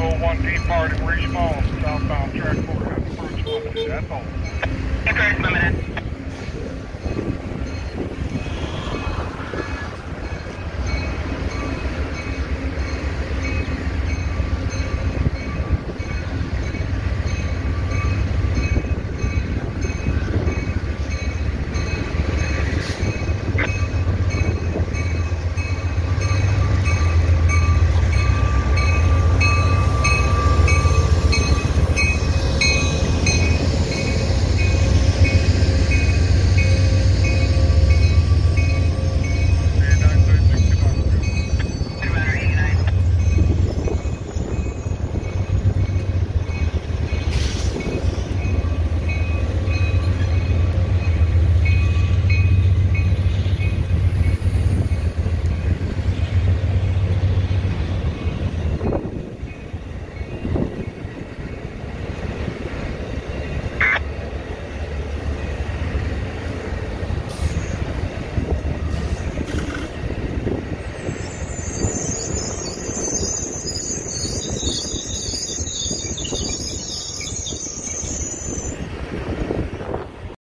201 departing respawn southbound track 400 approach limited. That's all. Okay, limited.